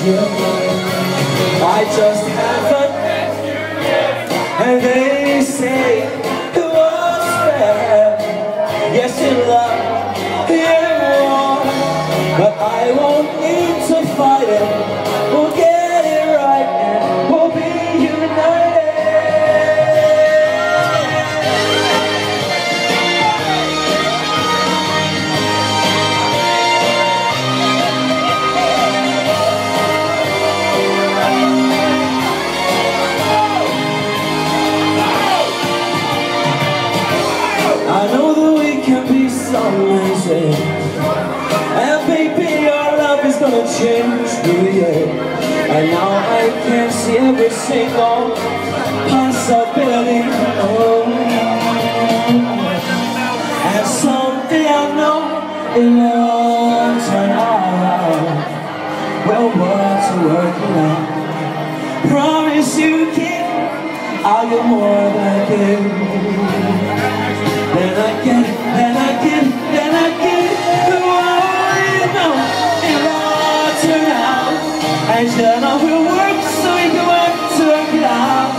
I just haven't met you yet. And they say What's fair Yes, in love In war But I won't need to fight it amazing. And baby, your love is gonna change me, yeah And now I can see every single possibility. Oh. And someday I know it'll turn out. Well, what's working out. Promise you, kid I'll get more than I And you we'll work so we can work it out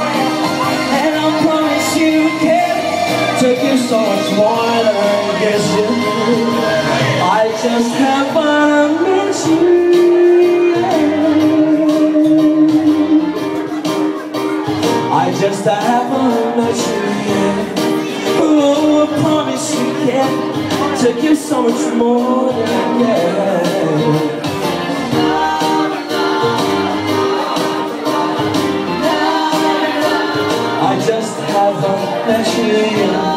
And I promise you, kid Took you so much more than I guess you. I just haven't met you I just haven't met you yet Oh, promise you can Took you so much more just haven't met you